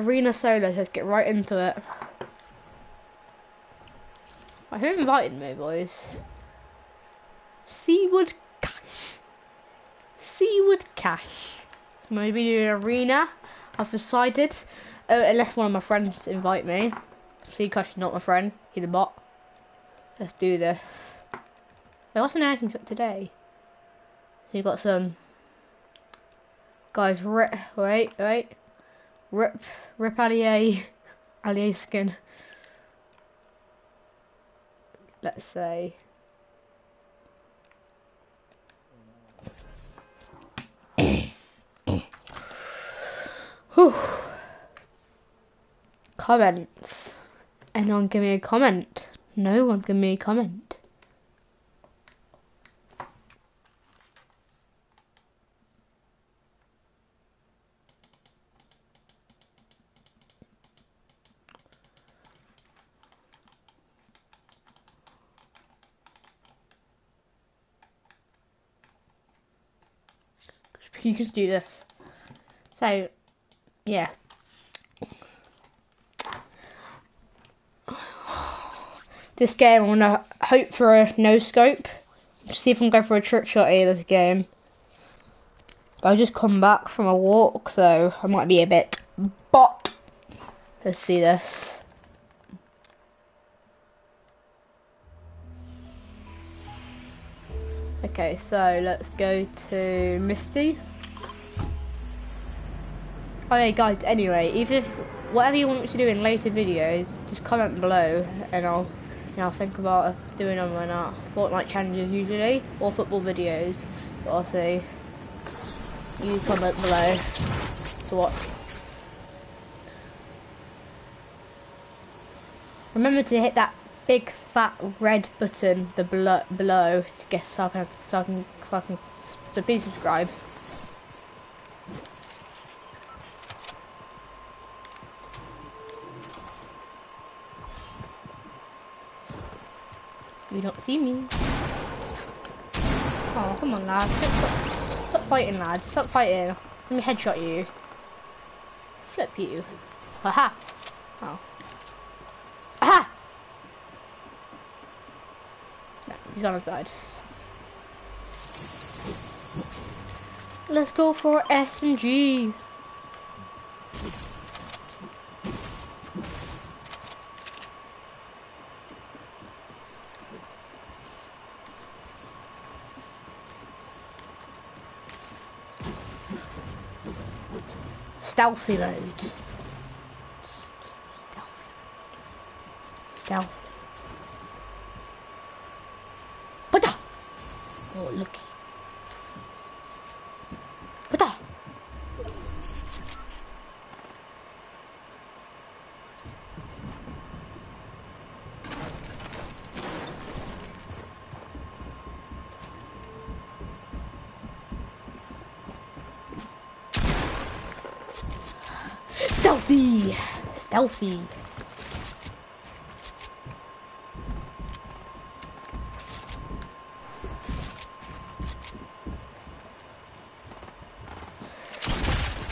arena solo. Let's get right into it. Who invited me, boys? Seawood Cash. Seawood Cash. I'm going to be doing arena. I've decided, uh, unless one of my friends invite me. See, Cash is not my friend. He's a bot. Let's do this. Wait, what's an item shop today? So you got some guys. Rip, wait, wait. Rip, rip allier, allier skin. Let's say. Whew. Comments. Anyone give me a comment? No one give me a comment. Can do this. So, yeah. This game, I'm gonna hope for a no scope. See if I can go for a trick shot here this game. But I just come back from a walk, so I might be a bit bot. Let's see this. Okay, so let's go to Misty. Yeah, guys, anyway, if, whatever you want me to do in later videos, just comment below and I'll, you know, think about doing them or not. Fortnite challenges usually, or football videos, but I'll see. You comment below to watch. Remember to hit that big fat red button the below, below to get so I can, so I can, so I can, so please subscribe. You don't see me. Oh, come on, lad. Stop, stop fighting, lad. Stop fighting. Let me headshot you. Flip you. Haha. Oh. Aha! No, he's gone inside. Let's go for S Stealthy mode. Stealth. Pata! Oh, looky. Pata! Stealthy! Stealthy.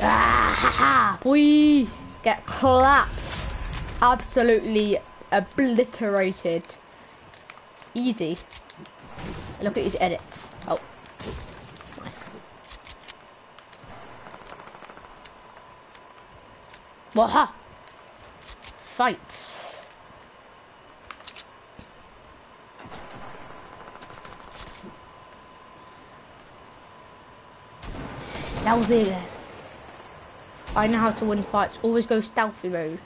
Ah, ha, ha, boy! Get clapped. Absolutely obliterated. Easy. Look at his edits. Oh. Nice. Waha! Fights. Stealthy. I know how to win fights. Always go stealthy mode.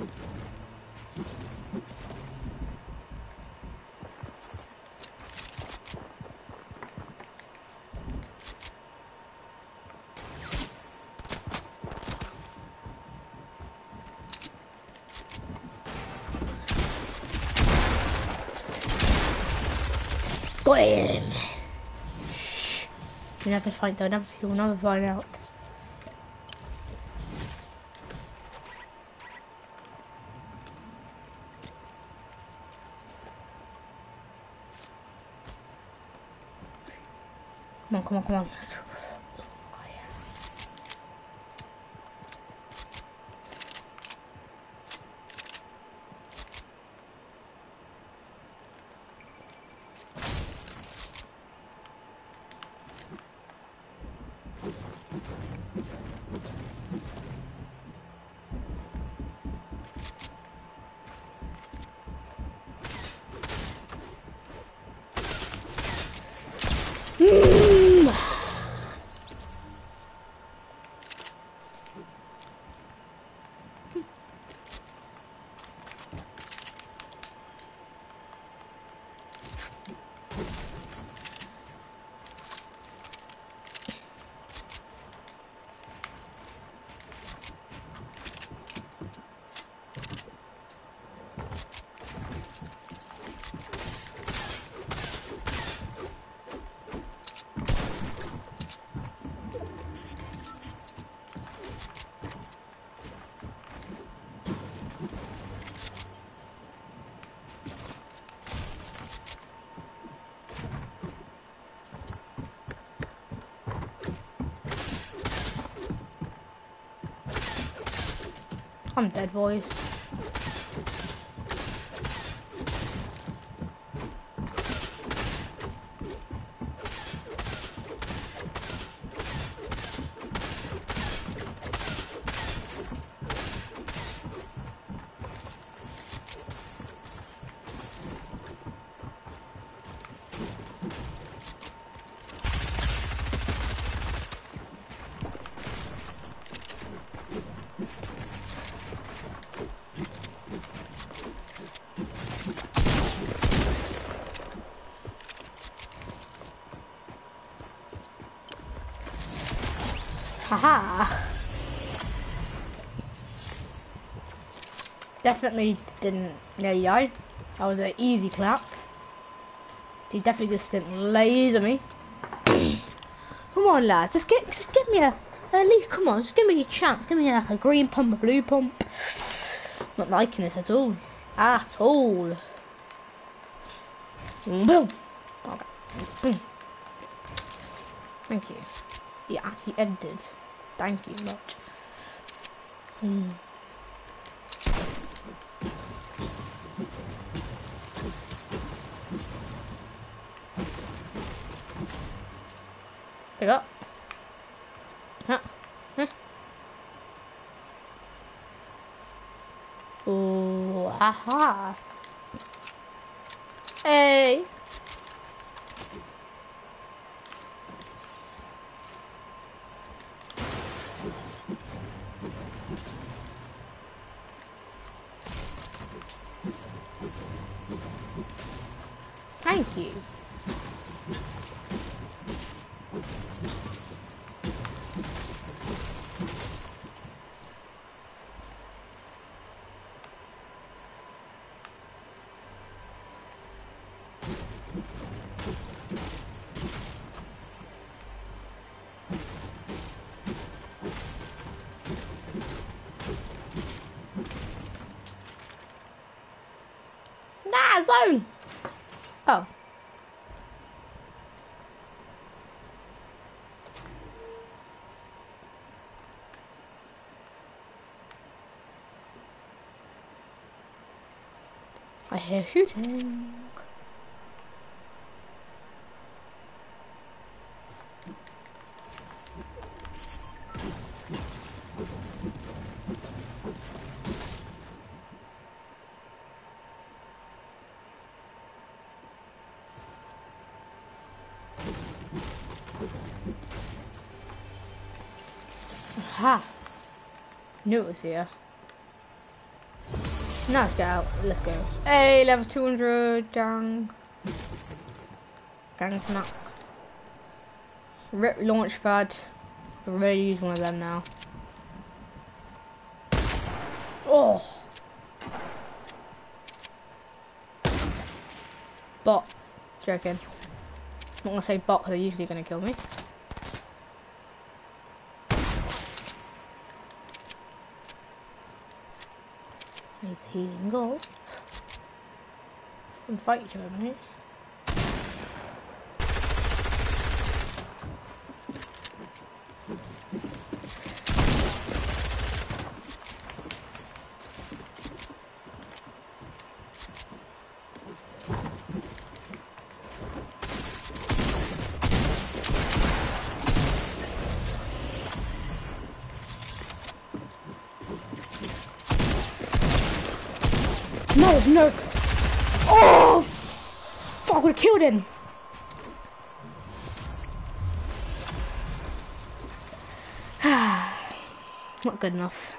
Got him. We never find out, never, you'll never find out. Come on, come on, come on. Mm. I'm dead, boys. Haha. Definitely didn't. There you go. That was an easy clap. He definitely just didn't laser me. come on, lads. Just get, just give me a. At least, come on. Just give me a chance. Give me like a green pump, a blue pump. Not liking it at all. At all. Boom. Okay. Thank you. He actually ended. Thank you much. Hmm. Pick up. Huh. Huh. Ooh, haha. Hey. Thank you. Nah, zone. Oh. Hear shooting. Ha! Knew it was here. Now let's get out. Let's go. Hey, level 200, gang. Gang knock. Rip launch pad. I really use one of them now. Oh! Bot. Joking. I'm not gonna say bot because they're usually gonna kill me. He's healing up. And fight each other, mate. No, no. Oh, fuck, we killed him. Not good enough.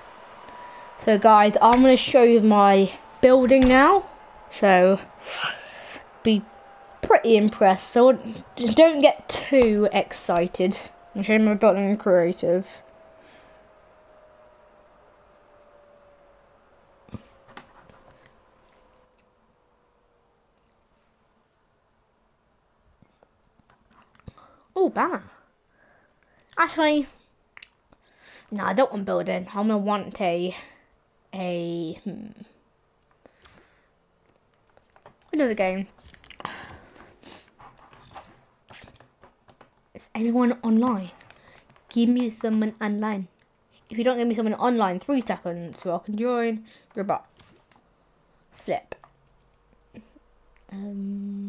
So guys, I'm going to show you my building now. So, be pretty impressed. So just don't get too excited. I'm showing my building in creative. Oh, banner. Actually, no, I don't want building. I'm gonna want a a hmm, another game. Is anyone online? Give me someone online. If you don't give me someone online, three seconds, so I can join. You're flip. Um,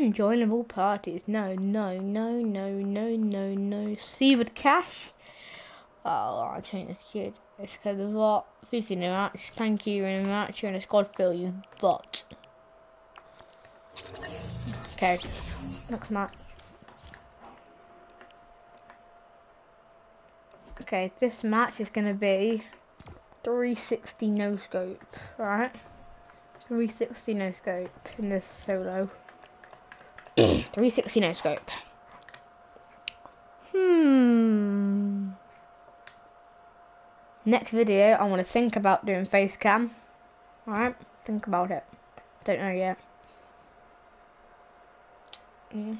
joinable parties. No, no, no, no, no, no, no. Seaward Cash. Oh, I change this kid. It's because of what? Thank you very much. Thank you very much. You're in a squad fill, you bot. Okay, next match. Okay, this match is going to be 360 no scope, right? 360 no scope in this solo. 360 no scope. Hmm. Next video, I want to think about doing face cam. Alright, think about it. Don't know yet. Yeah.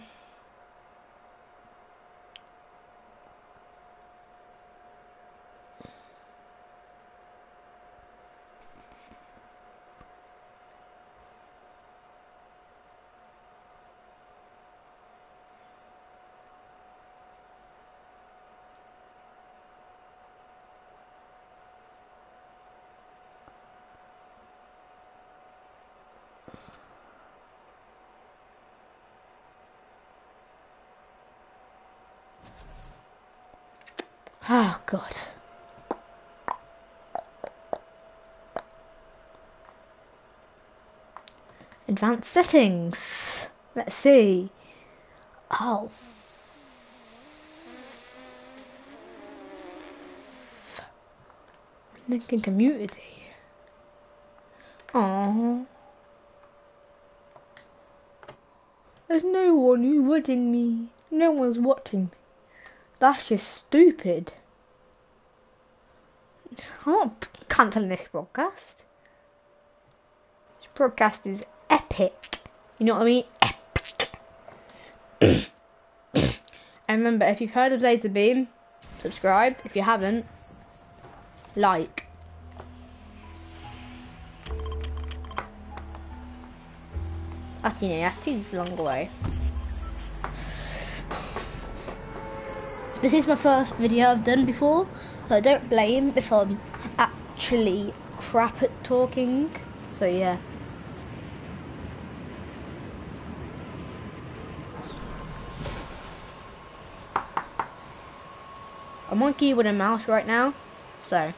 Oh god. Advanced settings. Let's see. Oh. Lincoln community. Oh. There's no one who's watching me. No one's watching me. That's just stupid. Oh, I'm not cancelling this broadcast. This broadcast is epic. You know what I mean? Epic. and remember, if you've heard of Lazarbeam, subscribe. If you haven't, like. Actually, no, that's too long away. This is my first video I've done before, so don't blame if I'm actually crap at talking. So yeah. I'm on keyboard and mouse right now, so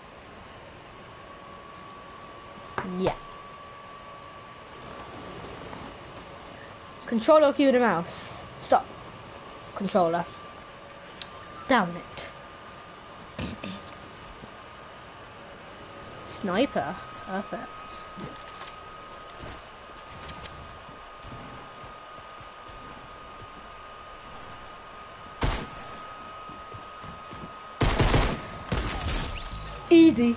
yeah. Controller, keyboard and mouse. Stop. Controller. Damn it. Sniper. Perfect. Easy.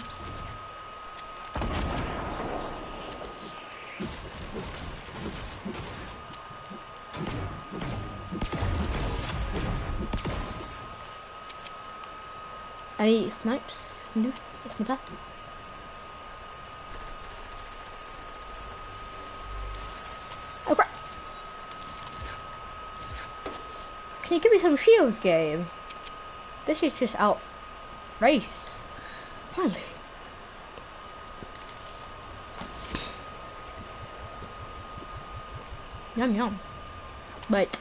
You give me some shields, game? This is just outrageous. Finally. Yum yum. But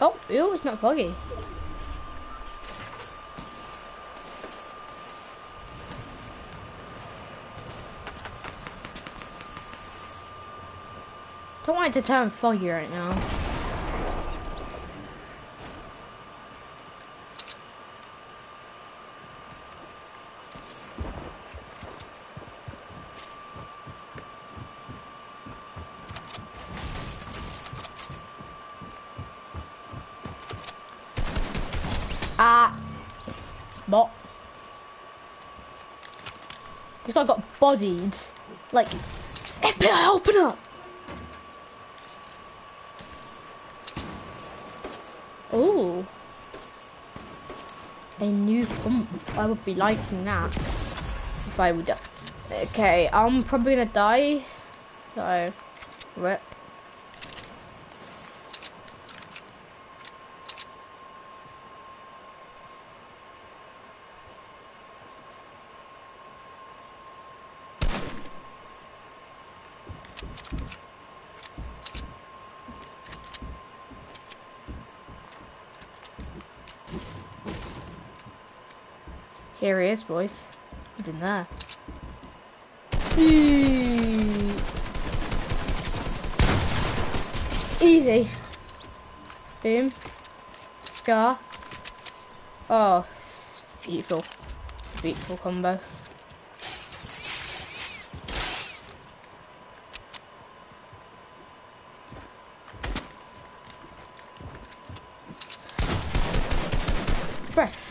Oh, ew, it's not foggy. Don't want it to turn foggy right now. Ah. Bot. Guy got bodied. Like, FBI, open up! Oh. A new pump. I would be liking that. If I would. Uh, okay, I'm probably gonna die. So, rip. Here he is, boys. In there. Easy. Boom. Scar. Oh, beautiful. Beautiful combo. Breath.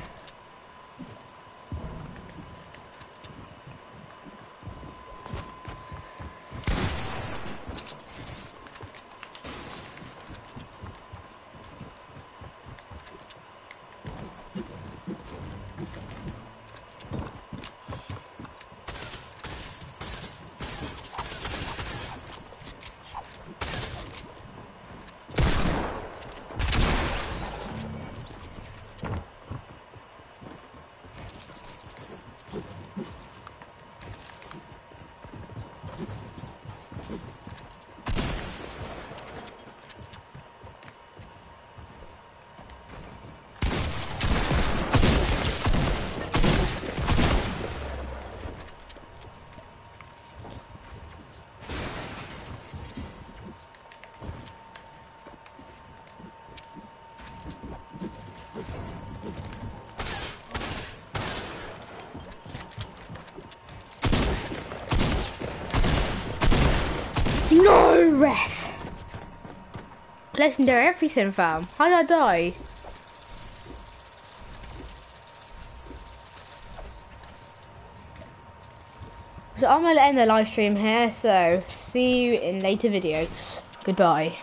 Ref. Legendary everything, fam. How did I die? So I'm gonna end the live stream here. So see you in later videos. Goodbye.